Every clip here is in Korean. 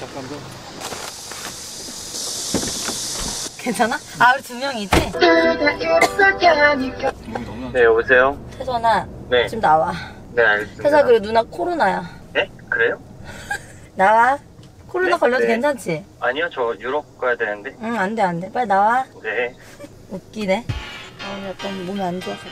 잠깐만. 괜찮아? 아 우리 두 명이지? 목이 너무 안 네, 여보세요? 태선아 네. 지금 나와 네, 알겠습니다. 태선아 그리고 누나 코로나야 네? 그래요? 나와 코로나 네, 걸려도 네. 괜찮지? 아니요, 저 유럽 가야 되는데. 응 안 돼 안돼 빨리 나와 네. 웃기네 아 약간 몸이 안 좋아가지고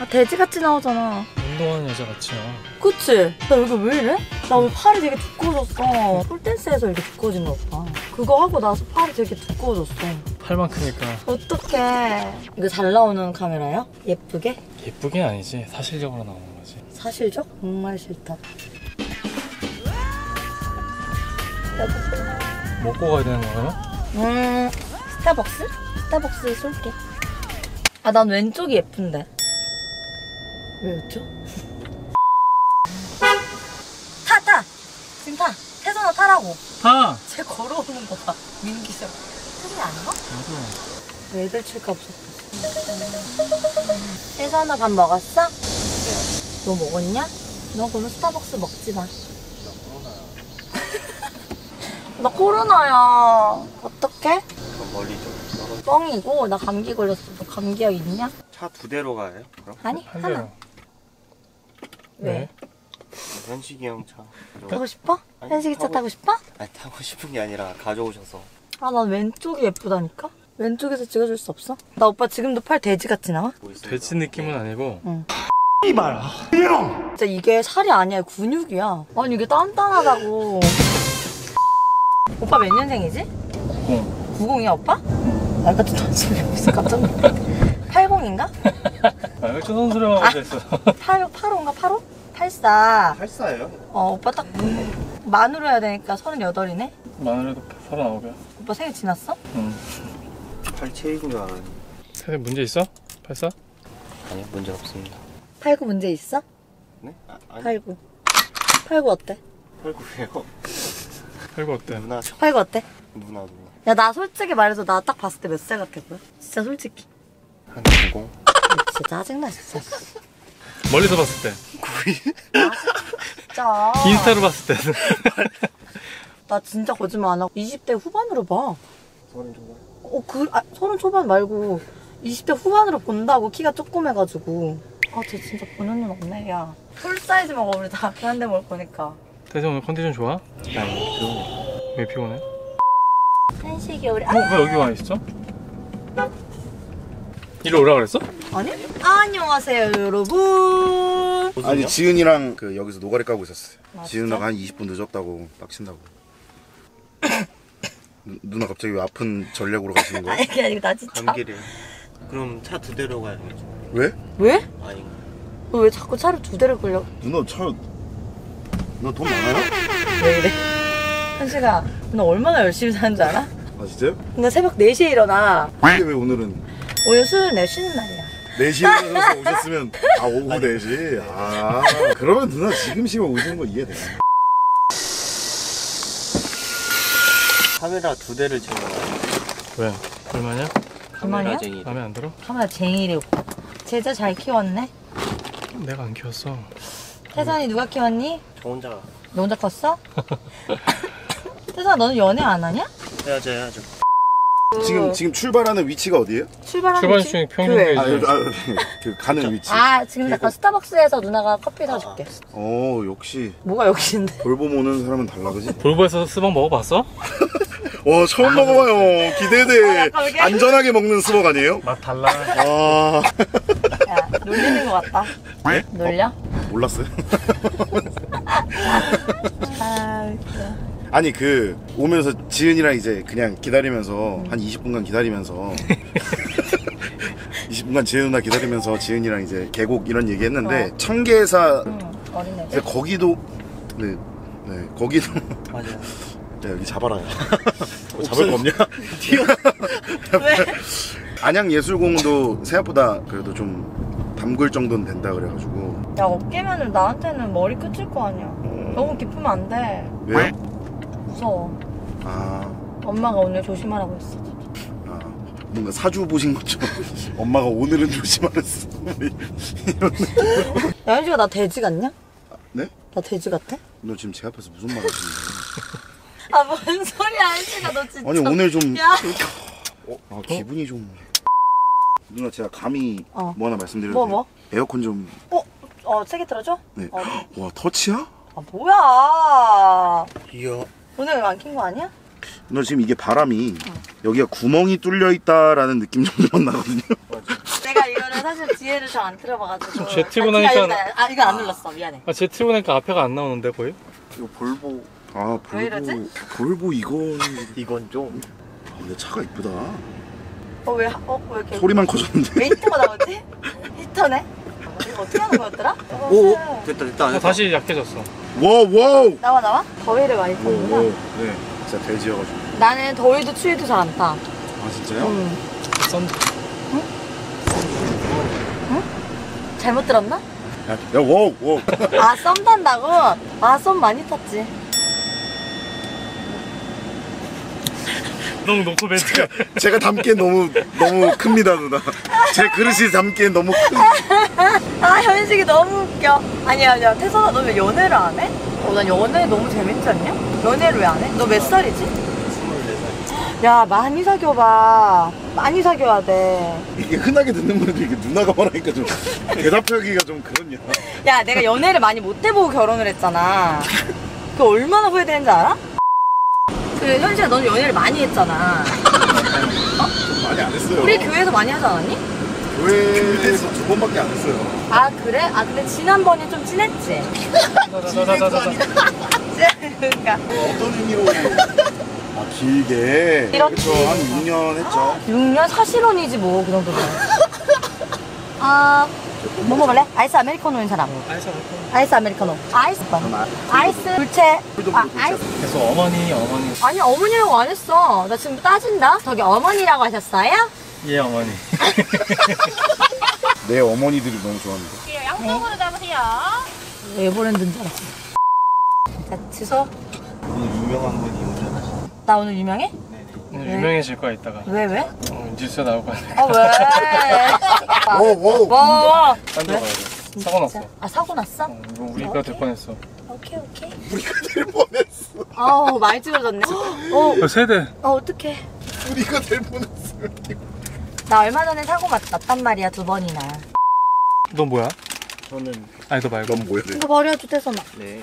아 돼지같이 나오잖아 운동하는 여자 같이요. 그치? 나 여기 왜 이래? 나 오늘 팔이 되게 두꺼워졌어 폴댄스에서 이렇게 두꺼워진 거 오빠 그거 하고 나서 팔이 되게 두꺼워졌어 팔만 크니까 어떡해 이거 잘 나오는 카메라야? 예쁘게? 예쁘긴 아니지. 사실적으로 나오는 거지. 사실적? 정말 싫다 먹고 가야 되는 거예요? 음 스타벅스? 스타벅스 쏠게 아 난 왼쪽이 예쁜데 왜 웃죠? 타 타! 지금 타! 태선아 타라고 타! 쟤 걸어오는 거 봐 민기셔 태선이 안 가? 나도. 애들 칠까 없었어 태선아 밥 먹었어? 너 먹었냐? 너 그러면 스타벅스 먹지 마. 나 코로나야. 어떡해? 저 멀리 좀 떨어져. 뻥이고 나 감기 걸렸어. 너 감기약 있냐? 차 두 대로 가요? 그럼? 아니 한 하나. 왜? 현식이 형 차. 타고 싶어? 아니, 현식이 차 타고- 타고 싶어? 아니 타고 싶은 게 아니라 가져오셔서. 아 난 왼쪽이 예쁘다니까? 왼쪽에서 찍어줄 수 없어? 나 오빠 지금도 팔 돼지 같이 나와? 뭐 있습니다. 돼지 느낌은 아니고 진짜 이게 살이 아니야 근육이야. 아니 이게 단단하다고. 오빠 몇 년생이지? 90. 90이야 오빠? 날 같은 tonsil이 없어 깜짝 놀랐네 80인가? 아, 왜 초선수령 하고 있어? 8, 85인가 85? 84 84예요? 어 오빠 딱 만으로 해야 되니까 38이네 마늘에도 서른아홉이야. 오빠 생일 지났어? 응. 팔 체인 줄 알았는데. 세대 문제 있어? 팔사? 아니요 문제 없습니다. 89 문제 있어? 네? 아, 아니 89 89 어때? 89예요. 팔고 어때? 누나 저89 어때? 누나 누나. 야 나 솔직히 말해서 나 딱 봤을 때 몇 살 같아 보여? 진짜 솔직히 한 90. 진짜 짜증나 진짜 멀리서 봤을 때. 진짜 인스타로 봤을 때. 나 진짜 거짓말 안 하고 20대 후반으로 봐 서른 정도. 어, 그, 아, 서른 초반 말고 20대 후반으로 본다고 키가 조그매가지고. 아, 쟤 진짜 보는 눈 없네, 야. 풀 사이즈 먹어, 우리 다. 그한대 먹을 거니까. 태세 오늘 컨디션 좋아? 아니 그왜 피곤해? 한식이 우리, 어? 왜 여기 와 있어? 이리 오라 그랬어? 아니? 안녕하세요, 여러분. 아니 지은이랑 그 여기서 노가리 까고 있었어요. 아, 지은아가 한 20분 늦었다고 빡친다고. 누, 누나 갑자기 왜 아픈 전략으로 가시는 거예요? 아니, 그게 아니고, 나 진짜. 감기래요. 그럼 차 두 대로 가야 되죠. 왜? 왜? 아닌가? 너왜 자꾸 차를 두 대를 끌려? 누나 차 누나 돈 많아요? 왜 이래? 한식아, 너 얼마나 열심히 사는 줄 알아? 아 진짜요? 나 새벽 4시에 일어나. 근데 왜 오늘은 오늘 수요일 내 쉬는 날이야. 4시에 일어나서 오셨으면 아 오후 4시? 아 그러면 누나 지금 시간 오시는 거 이해돼. 카메라 두 대를 챙겨가요. 왜? 얼마냐? 얼마냐? 카메라 쟁이. 마음에 안 들어? 카메라 쟁이래, 오빠. 제자 잘 키웠네? 내가 안 키웠어. 태산이 누가 키웠니? 저 혼자 너 혼자 컸어? 태산아 너는 연애 안 하냐? 해야죠 해야죠. 지금 지금 출발하는 위치가 어디예요? 출발하는 출발 위치? 중에 교회. 평균 아, 네. 아, 그 가는 위치. 아 지금 약간 스타벅스에서 누나가 커피 사줄게 어 역시 뭐가 여기인데 돌봄 오는 사람은 달라 그지? 볼보에서 스벅 먹어봤어? 와 처음 먹어봐요. 기대돼. 약간 이게- 안전하게 먹는 수박 아니에요? 맛 달라. 아 야 놀리는 것 같다 네? 놀려? 몰랐어요. 아 웃겨 아니 그 오면서 지은이랑 이제 그냥 기다리면서 한 20분간 기다리면서 20분간 지은 누나 기다리면서 지은이랑 이제 계곡 이런 얘기 했는데 어. 청계사 응 어린애 이제 거기도 네, 네 거기도 맞아요. 야, 여기 잡아라. 뭐 잡을 거 없냐? 튀어. 왜? 안양예술공원도 생각보다 그래도 좀 담글 정도는 된다 그래가지고 야 어깨면은 나한테는 머리 끝일 거 아니야 너무 깊으면 안 돼 왜요? 무서워 아, 엄마가 오늘 조심하라고 했어 아 뭔가 사주 보신 것처럼 엄마가 오늘은 조심하랬어. 야 현식아 나 돼지 같냐? 네? 나 돼지 같아? 너 지금 제 앞에서 무슨 말 하시는 거예요? 아, 뭔 소리야, 한시가 너 진짜. 아니 오늘 좀 야. 어, 아, 기분이 좀 누나 제가 감히 어. 뭐 하나 말씀드려도 뭐, 돼요? 뭐? 에어컨 좀 어, 어, 세게 틀어줘? 네. 어. 와 터치야? 아, 뭐야. 이야. 오늘 안 킨 거 아니야? 누나 지금 이게 바람이 여기가 구멍이 뚫려 있다라는 느낌 정도만 나거든요. 내가 이거를 사실 뒤에를 잘 안 틀어봐가지고. 제 틀고 아, 나니까- 아니다. 아, 이거 안 눌렀어. 미안해. 아, 제 틀고 나니까 앞에가 안 나오는데 거의? 이거 볼보 아 왜 볼보 이러지? 볼보 이건 이건 좀. 아, 근데 차가 이쁘다. 어, 왜, 어, 왜 이렇게. 소리만 커졌는데. 왜 히터가 나오지? 히터네? 이거 어떻게 하는 거였더라? 오, 이것을- 됐다, 됐다. 어, 됐다. 다시 약해졌어. wow wow. 나와, 나와? 더위를 많이 타는구나. wow. 네. 진짜 돼지여가지고. 나는 더위도 추위도 잘 안 타. 아 진짜요? 응. 썬 잘못 들었나? 야, 야 wow wow. 아, 썸 탄다고? 아, 썸 많이 탔지. 너무 놓고 멘트가. 제가 담기엔 너무 너무 큽니다 누나. 제 그릇이 담기엔 너무 큰. 아, 현식이 너무 웃겨. 아니야, 아니야. 태선아, 너 왜 연애를 안 해? 어, 난 연애 너무 재밌지 않냐? 연애를 왜 안 해? 너 몇 살이지? 24살. 야, 많이 사귀어봐. 많이 사귀어야 돼. 이게 흔하게 듣는 분들 이게 누나가 말하니까 좀 대답하기가 좀 그렇냐. 야, 내가 연애를 많이 못 해보고 결혼을 했잖아. 그 얼마나 후회되는지 알아? 그 현식아, 너는 연애를 많이 했잖아. 많이 안 했어요. 우리 교회에서 많이 하지 않았니? 교회에서 두 번밖에 안 했어요. 아, 그래? 아, 근데 지난번에 좀 친했지? 그러니까. 어떤 의미로? 아 길게. 이렇지. 그렇죠. 한 6년 했죠. 6년 사실혼이지 뭐, 그 정도면. 아, 뭐 먹을래? 아이스 아메리카노인 사람. 아이사 아이스 아메리카노. 아이스 바. 아이스 불체. 아, 아이스. 계속 어머니 어머니. 아니, 어머니라고 안 했어. 나 지금 따진다. 저기 어머니라고 하셨어요? 예 어머니. 내 어머니들이 너무 좋아합니다. 양쪽으로 잡으세요. 왜 브랜드인 줄 알았어. 자, 주소. 오늘 유명한 분이 운전하시는. 나 오늘 유명해? 오늘 유명해질 거야 이따가. 왜, 왜? 어, 뉴스에 나올 거야. 아, 왜? 오 오. 뭐? 딴데 가야 돼. 사고 났어. 아, 사고 났어? 어, 이거 우리가 될 뻔했어. 오케이, 오케이. 우리가 될 뻔했어. 아우, 많이 찌그러졌네. 어, 어, 세대. 어, 어떡해. 우리가 될 뻔했어. 나 얼마 전에 사고 났, 났단 말이야, 두 번이나. 넌 뭐야? 저는, 아니 너 말고. 넌 뭐야 돼? 이거 버려도 돼서 나. 네.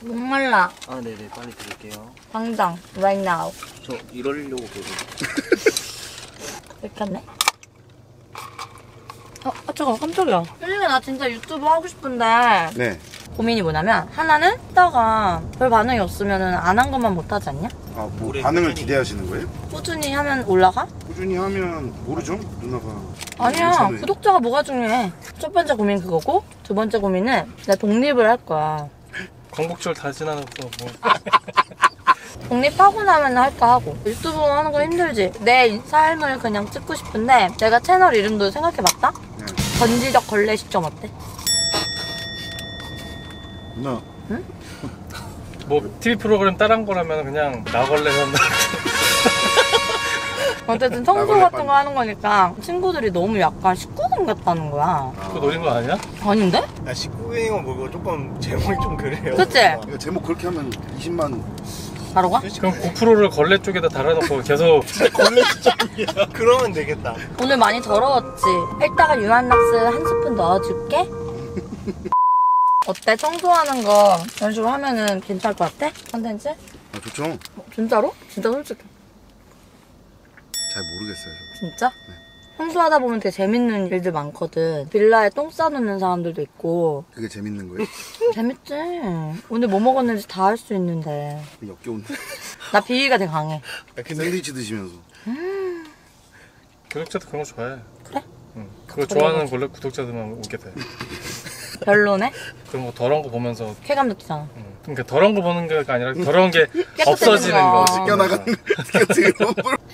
목말라. 아, 네네. 빨리 드릴게요. 당장. Right now. 저 이러려고 계속. 이렇게 했네. 어, 아, 잠깐, 깜짝이야. 현진아, 나 진짜 유튜브 하고 싶은데, 네. 고민이 뭐냐면, 하나는 했다가 별 반응이 없으면 안 한 것만 못 하지 않냐? 아, 뭐 올해 반응을 꾸준히. 기대하시는 거예요? 꾸준히 하면 올라가? 꾸준히 하면 모르죠, 누나가. 아니야, 괜찮아요. 구독자가 뭐가 중요해. 첫 번째 고민 그거고, 두 번째 고민은 나 독립을 할 거야. 광복절 다 지나고 뭐. 독립하고 나면 할까 하고. 유튜브 하는 거 힘들지? 내 삶을 그냥 찍고 싶은데, 내가 채널 이름도 생각해봤다? 네. 전지적 걸레 시점 어때? 누나, 뭐 TV 프로그램 따라한 거라면 그냥 나걸레 산다. 어쨌든 청소 같은 빤- 거 하는 거니까 친구들이 너무 약간 19금 같다는 거야. 그거 노린 거 아니야? 아닌데? 아, 19행은 뭐고 조금 제목이 좀 그래요. 그치? 이거 제목 그렇게 하면 20만. 바로 가? 그럼 9%를 걸레 쪽에다 달아놓고 계속 그러면 되겠다. 오늘 많이 더러웠지? 이따가 유한락스 한 스푼 넣어줄게. 어때? 청소하는 거 이런 식으로 하면은 괜찮을 것 같아? 컨텐츠? 아, 좋죠. 어, 진짜로? 진짜 솔직히. 잘 모르겠어요. 저. 진짜? 청소하다 보면 되게 재밌는 일들 많거든. 빌라에 똥 싸놓는 사람들도 있고. 그게 재밌는 거예요? 재밌지? 오늘 뭐 먹었는지 다 할 수 있는데. 역겨운데. 나 비위가 되게 강해. 샌드위치 드시면서. 구독자도 그런 거 좋아해. 그래? 응. 그거 좋아하는 원래 구독자들만 오게 돼. 별로네? 그런 거 더러운 거 보면서 쾌감 느끼잖아. 응. 그러니까 더러운 거 보는 게 아니라 더러운 게 없어지는 거. 거. 껴나가는 걸.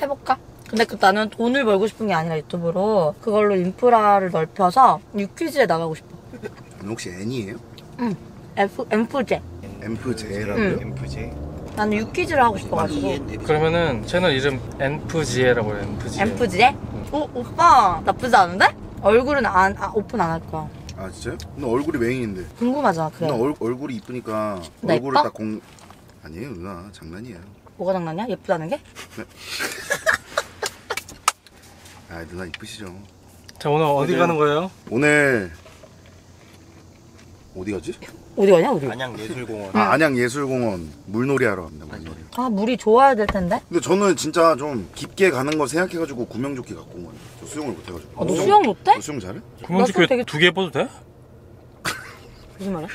해볼까? 근데 그 나는 돈을 벌고 싶은 게 아니라 유튜브로 그걸로 인프라를 넓혀서 유퀴즈에 나가고 싶어. 혹시 N이에요? 응. F, 엔프제. 엔프제라고요? 응. 엔프제. 나는 유퀴즈를 하고 싶어가지고. 그러면은 채널 이름 엔프제라고 해. 엔프제. 엔프제? 오, 오빠. 나쁘지 않은데? 얼굴은 안, 아, 오픈 안 할 거야. 아 진짜요? 너 얼굴이 메인인데. 궁금하잖아, 그래. 누나 얼, 얼굴이 이쁘니까 나 얼굴을 이뻐? 딱 공. 아니에요 누나 장난이에요. 뭐가 장난이야? 예쁘다는 게? 아 누나 이쁘시죠. 자 오늘 어디 가는 거예요? 오늘 어디 가지? 어디 가냐 우리? 안양 예술공원. 아 안양 예술공원 물놀이 하러 갑니다 물놀이. 아 물이 좋아야 될 텐데. 근데 저는 진짜 좀 깊게 가는 거 생각해가지고 구명조끼 갖고 온 거예요. 저 수영을 못해가지고. 아, 너 수영 못해? 너 수영 잘해? 구멍지교 되게- 두개 입어도 돼? 무슨 말이야?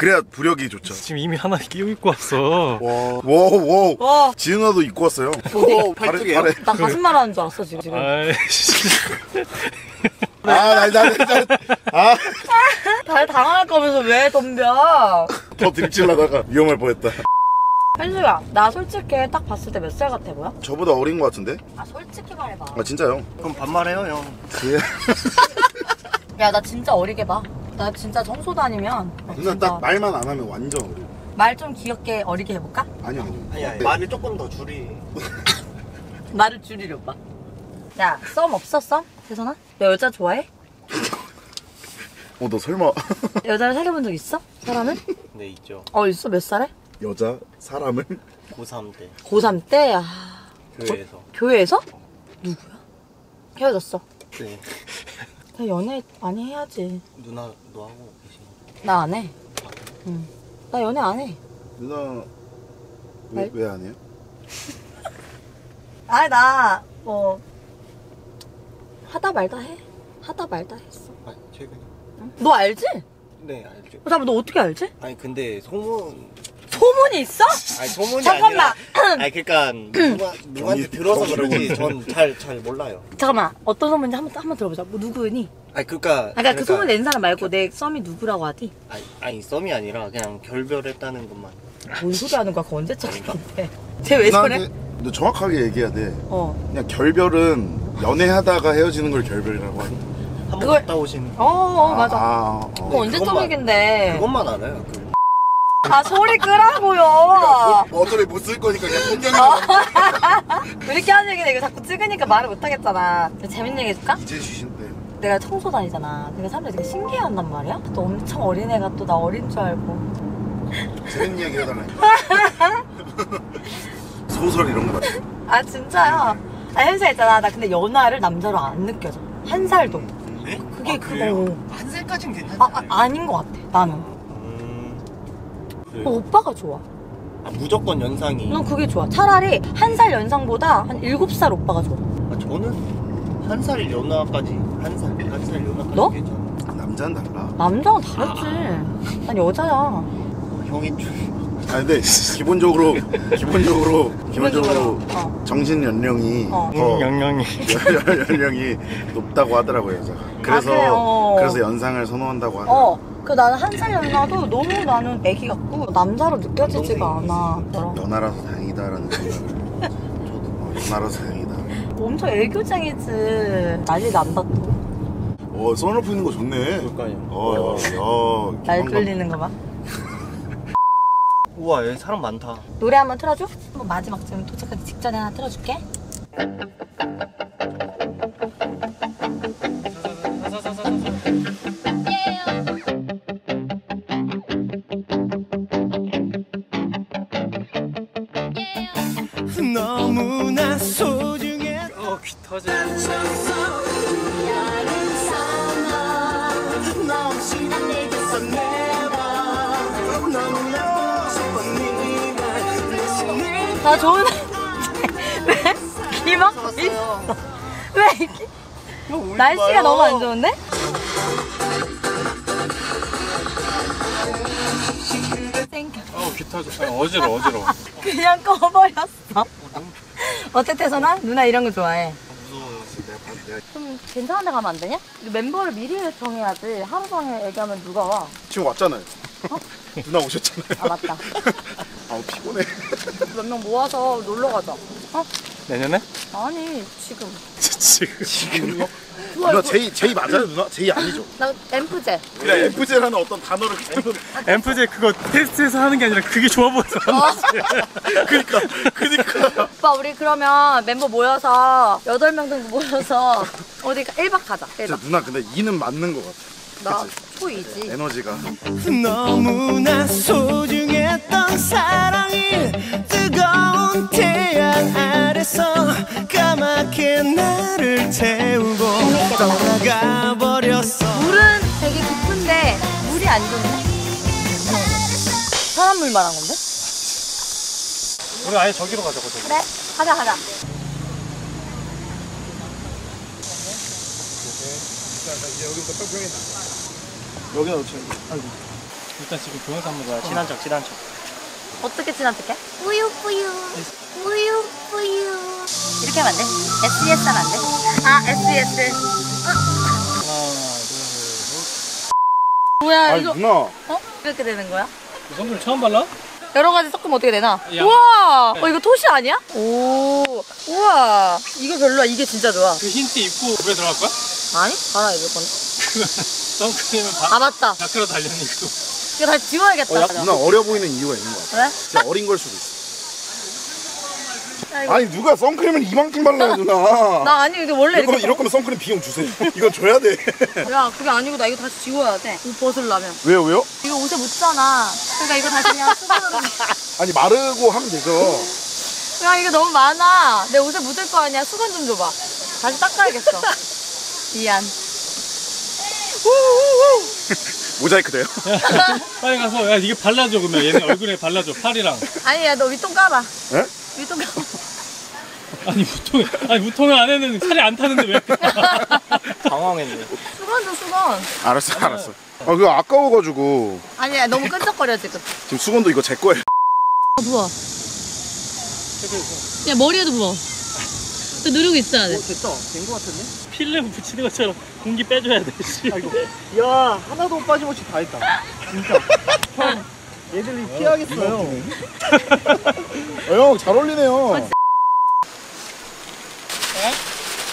그래야 부력이 좋죠. 지금 이미 하나 끼고 입고 왔어. 와, 와, 와. 와, 지은아도 입고 왔어요. 어디? 팔뚝이에요? 발에. 나 가슴 말 하는 줄 알았어 지금. 아이씨. 아, 나, 나, 나, 나, 아, 잘 당할 거면서 왜 덤벼? 더 들킬라다가 위험할 뻔했다. 현수야, 나 솔직히 딱 봤을 때 몇 살 같아 보여? 저보다 어린 것 같은데? 아 솔직히 말해봐. 아, 진짜요? 그럼 반말해요 형. 예. 야, 나 진짜 어리게 봐. 나 진짜 청소 다니면 누나 딱 말만 안 하면 완전 어려. 말 좀 귀엽게 어리게 해볼까? 아니요, 아니요. 아니 아니 말을 조금 더 줄이. 말을 줄이려 봐. 야, 썸 없어 썸? 세선아? 너 여자 좋아해? 어, 너 설마 여자를 사귀어본 적 있어? 사람을? 네 있죠. 어 있어 몇 살에? 여자 사람을? 고3 때 고3 때? 아, 교회에서. 교회에서? 누구야? 헤어졌어. 네. 그냥 연애 많이 해야지. 누나 너 하고 계신 거. 나 안 해. 응. 나 연애 안 해. 누나 왜 알- 왜안 해요? 아니 나 뭐 하다 말다 해. 하다 말다 했어. 아 최근에. 너 알지? 네 알죠. 어, 잠깐 너 어떻게 알지? 아니 근데 소문. 소문이 있어? 아니 소문이 잠깐만. 아니라. 아니 그러니까 누가 누구한테 들어서 그러지. 전 잘 잘 몰라요. 잠깐만 어떤 소문인지 한번 한번 들어보자. 뭐 누구니? 아니 그러니까. 아까 그 소문 낸 사람 말고 내 썸이 누구라고 하디? 아니, 아니 썸이 아니라 그냥 결별했다는 것만. 뭔 소리 하는 거야? 그거 언제 쳤는데? 쟤왜 저래? 너 정확하게 얘기해야 돼. 어. 그냥 결별은 연애하다가 헤어지는 걸 결별이라고 하니. 한번 그걸- 갔다 오신. 어, 어 맞아. 아, 그거 어. 언제 그것만- 적 얘긴데? 그것만 알아요. 그. 아 소리 끄라고요. 어차피 못 쓸 거니까 그냥 풍경이 이렇게 하는 얘기는 이거 자꾸 찍으니까 말을 못 하겠잖아. 재밌는 얘기 해줄까? 이제 주신대. 내가 청소 다니잖아. 그러니까 사람들이 되게 신기해한단 말이야. 또 엄청 어린 애가 또 나 어린 줄 알고. 재밌는 얘기 해달라니까. 소설 이런 거 같아. 아 진짜야. 아 현수야 있잖아. 나 근데 연하를 남자로 안 느껴져. 한 살도. 네? 그게 아, 그래요? 한 살까진 괜찮아요. 아, 아 아닌 것 같아. 나는. 음. 그- 어, 오빠가 좋아. 아, 무조건 연상이. 난 그게 좋아. 차라리 한 살 연상보다 한 일곱 살 오빠가 좋아. 아, 저는 한 살 연하까지 한 살, 한 살 연하까지 너? 괜찮아. 남자는 달라. 남자는 다르지. 난 여자야. 형이 좀 아 근데 기본적으로 기본적으로 기본적으로 어. 정신 연령이 어. 더 양양이. 연령이 높다고 하더라고요 여자가. 그래서 그래, 어. 그래서 연상을 선호한다고 하더라고. 어. 그 나는 한 살 연하도 너무 나는 애기 같고 남자로 느껴지지가 않아. 연하라서 다행이다라는 생각을 저도 어, 연하라서 다행이다. 엄청 애교쟁이지. 난리 난다 또. 어 선루프 있는 거 좋네. 그럴까요? 어, 야, 날 기본감. 끌리는 거 봐. 우와 여기 사람 많다. 노래 한번 틀어줘? 한번 마지막 지금 도착하기 직전에 하나 틀어줄게. 나 좋은 왜? 기막 있어. 왜 이렇게? 날씨가 너무 안 좋은데? 어, 귀 터져. 아, 어지러, 어지러. 그냥 꺼버렸어. 태선아? 누나 이런 거 좋아해. 무서워요. 내가 좀 괜찮은 데 가면 안 되냐? 멤버를 미리 정해야지. 하루 종일 얘기하면 누가 와? 지금 왔잖아요. 누나 오셨잖아요. 아 맞다. 아 피곤해. 몇 명 모아서 놀러 가자. 어? 내년에? 아니 지금. 지금. 지금. 누나 제이 제이 맞아요 누나? 제이 아니죠? 나 엠프제. 그냥 FJ라는 어떤 단어를 그대로 앰프제 그거 테스트에서 하는 게 아니라 그게 좋아 보여서. 그니까 그니까 오빠 우리 그러면 멤버 모여서 8명 정도 모여서 어디 1박 가자. 진짜 1박. 누나 근데 이는 맞는 것 같아 나 초이지. 에너지가. 너무나 소중했던 사랑이 뜨거운 태양 아래서 까맣게 나를 태우고 떠나가 버렸어 물은 되게 깊은데 물이 안 좋네. 사람 물 말한 건데? 우리 아예 저기로 가자고 저기. 그래, 가자 가자. 여기다 놓쳐. 일단 지금 동영상 한번 가야지. 친한 척 친한 척 어떻게 친한 척해? 뿌유 뿌유 뿌유 뿌유 이렇게 하면 안 돼? SES 하면 안 돼? 아 SES 하나, 둘, 뭐야 아니 이거 누나. 어? 이렇게 되는 거야? 셋. 선물 처음 발라? 여러 가지 섞으면 어떻게 되나? 야. 우와 어 이거 토시 아니야? 오 우와 이거 별로야 이게 진짜 좋아 그 힌트 입고 물에 들어갈 거야? 아니? 갈아 입을 건데 선크림은 바, 아 맞다 밖으로 달려있고. 이거 다시 지워야겠다 어, 야, 누나 어려 보이는 이유가 있는 것 같아. 왜? 진짜 어린 걸 수도 있어. 야, 이거- 아니 누가 선크림을 이만큼 발라요 누나. 나 아니 이게 원래 이럴 거면, 이렇게 이럴 거면 선크림 비용 주세요. 이거 줘야 돼. 야 그게 아니고 나 이거 다시 지워야 돼옷 벗으려면 왜요 왜요? 이거 옷에 묻잖아 그러니까 이거 다시 그냥 수건으로 아니 마르고 하면 되죠. 야 이거 너무 많아 내 옷에 묻을 거 아니야 수건 좀 줘봐 다시 닦아야겠어 미안 모자이크 돼요? 빨리 가서 야 이게 발라줘 그러면 얘네 얼굴에 발라줘 팔이랑. 아니야 너 윗동 까봐 예? 윗동 까봐 아니 무통 아니 무통을 안 했는데 살이 안 타는데 왜? 당황했네 수건 줘 수건 알았어 알았어. 아 그거 아까워가지고 아니야 너무 끈적거려 지금 지금 수건도 이거 제 거예요. 부어. 야 머리에도 부어. 또 누르고 있어야 돼. 됐다 된 거 같은데? 필름 붙이는 것처럼 공기 빼줘야 돼. 씨. 야 하나도 빠짐없이 다 했다 진짜 형 얘들이 피하겠어요 형잘 어울리네요. 네?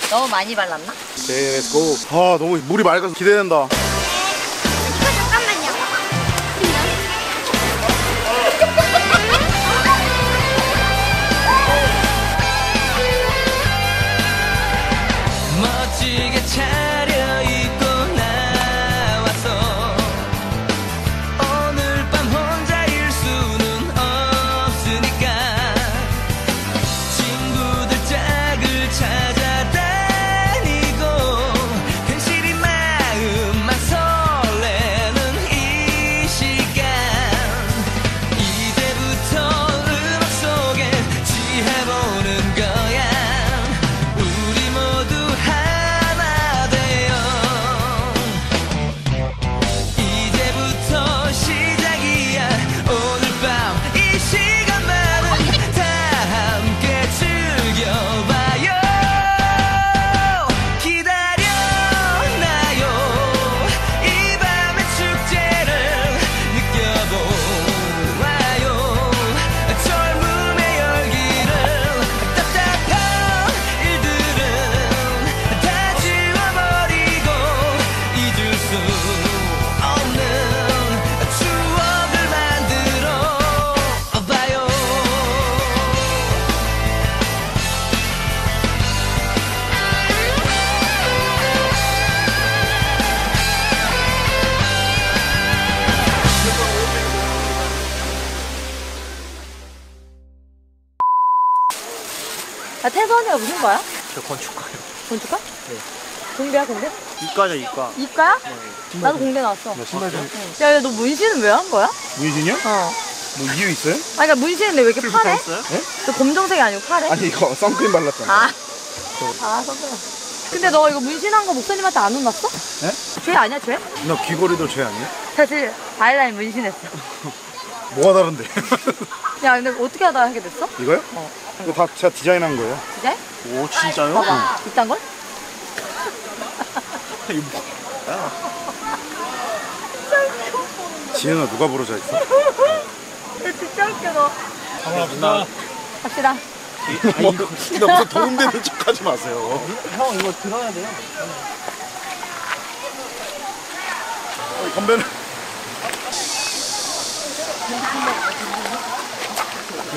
너무 많이 발랐나? 네, let's go. 아 너무 물이 맑아서 기대된다. 야 태선이가 무슨 과야? 저 건축가요 건축과? 네 공대야 공대? 이과죠 이과 이과야? 나도 공대 나왔어 신발 좀. 야너 문신은 왜 한 거야? 문신이요? 어 뭐 이유 있어요? 아니 그러니까 문신인데 왜 이렇게 파래? 있어요? 너 검정색이 아니고 파래? 아니 이거 선크림 발랐잖아. 아, 아 선글라스. 근데 너 이거 문신한 거 목사님한테 안 혼났어? 네? 죄 아니야 죄? 누나 귀걸이도 죄 아니에요? 사실 아이라인 문신했어. 뭐가 다른데? 야 근데 어떻게 하다 하게 됐어? 이거요? 어. 이거 다 제가 디자인한 거예요. 디자인? 오 진짜요? 봐봐 이딴 걸? 지은아 누가 부르자 했어? 진짜 웃겨 너. 누나 갑시다. 뭐, 나 무슨 도움되는 척하지 마세요. 형 이거 들어야 돼요 어, 건배는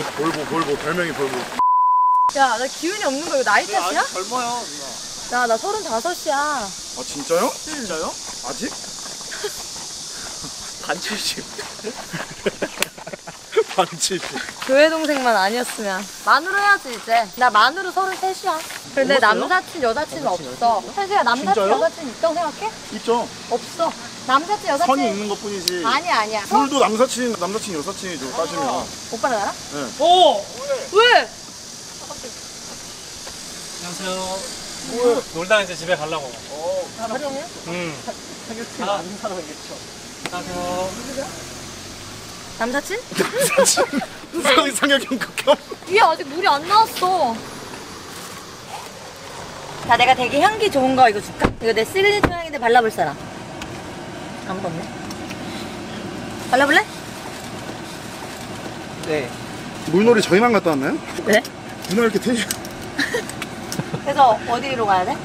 볼보 볼보 별명이 볼보. 야 나 기운이 없는 거 이거 나이 탓이야? 젊어요 누나 야나 서른 다섯이야. 아 진짜요? 진짜요? 아직? 반칠십. 반칙. 교회 동생만 아니었으면 만으로 해야지 이제 나 만으로 33이야 근데 남사친 여사친 없어 현수야 남사친 진짜요? 여사친 있다고 생각해? 있죠. 없어 남사친 여사친 선이 있는 것 뿐이지. 아니야 아니야 둘도 남사친, 남사친, 여사친이죠. 따지면. 오빠랑 나랑? 오! 왜? 안녕하세요. 놀다 이제 집에 가려고. 촬영해? 응. 사귀었지 않은 사람이겠죠. 안녕하세요. 남사친? 상- 상혁형 극혐. 위에 아직 물이 안 나왔어 자 내가 되게 향기 좋은 거 이거 줄까? 이거 내 시그니처 향인데 발라볼 사람 아무도 없네 발라볼래? 네. 물놀이 저희만 갔다 왔나요? 왜? 누나 이렇게 텐션. 그래서 어디로 가야 돼?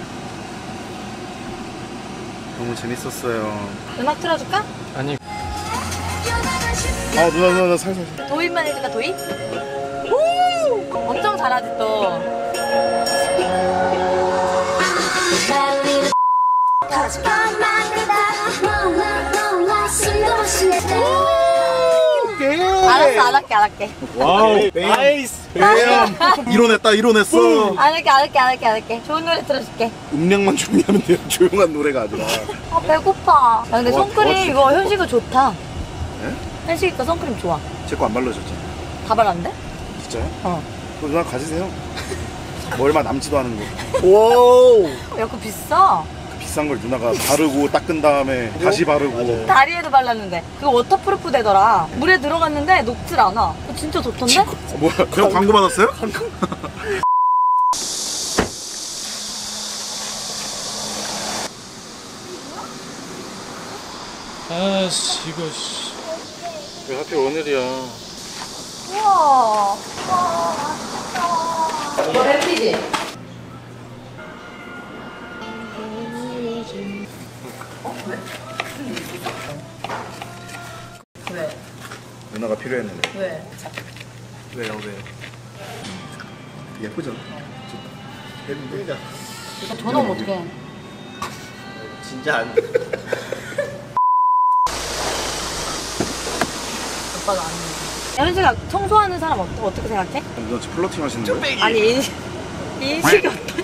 너무 재밌었어요. 음악 틀어줄까? 아니, 아, 누나, 누나, 나 살살. 도입만 해줄까 도입? 오! 엄청 잘하지 또 알았어 안 할게 안 할게 wow. Nice. 이뤄냈다, 이뤄냈어. 안 할게 안 할게 안 할게 안 할게 좋은 노래 틀어줄게 음량만 준비하면 돼요. 조용한 노래가 아니라. 아 배고파 아 근데 와, 선크림 와, 이거 현식이 좋다 네? 현식이 거 선크림 좋아 제 거 안 발라졌죠? 다 발랐는데? 진짜요? 어 그럼 누나 가지세요. 뭐 얼마 남지도 않은 거. 오. 야 그거 비싸 그 비싼 걸 누나가 바르고 닦은 다음에 다시 바르고. 다리에도 발랐는데 그거 waterproof 되더라 물에 들어갔는데 녹질 않아 그거 진짜 좋던데? 어, 뭐야? 그냥 광고 받았어요? 아씨, 이거, 씨. 왜 하필 오늘이야. 우와 너 뱀피지? 왜? 누나가 필요했는데. 왜? 왜요 왜? 예쁘죠? 예쁜데? 이거 전화 오면 어떡해 진짜 안. 오빠가 안 해. 현식아 청소하는 사람 어, 어떻게 생각해? 누나 지금 플러팅 하시는 거예요? 아니 인식 인식이 어때?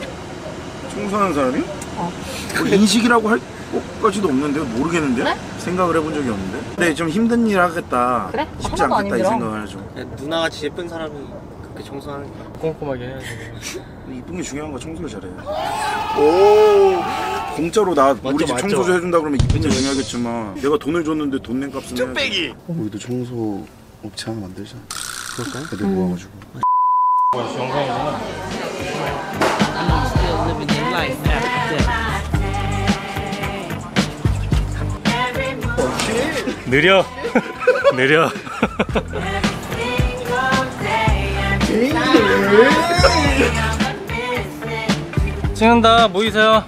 청소하는 사람이? 어. 뭐 인식이라고 할 것까지도 없는데요? 모르겠는데요? 그래? 생각을 해본 적이 없는데? 근데 좀 힘든 일 하겠다. 그래? 쉽지 하나도 안 않겠다 이 힘들어. 생각을 하죠. 누나같이 예쁜 사람이 그렇게 청소하는 게. 꼼꼼하게 해야지. 이쁜 게 중요한 거 청소를 잘해요. 오 공짜로 나 우리 집 맞죠. 청소 좀 해준다 그러면 이쁜 게 중요하겠지만 내가 돈을 줬는데 돈 낸 값은 해야지. 빼기. 우리도 청소 업체 하나 만들자. 그럴까요? 애들 모아가지고. 영상이구나. 느려. 느려. 찍는다. 모이세요.